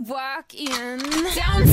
walk in. Down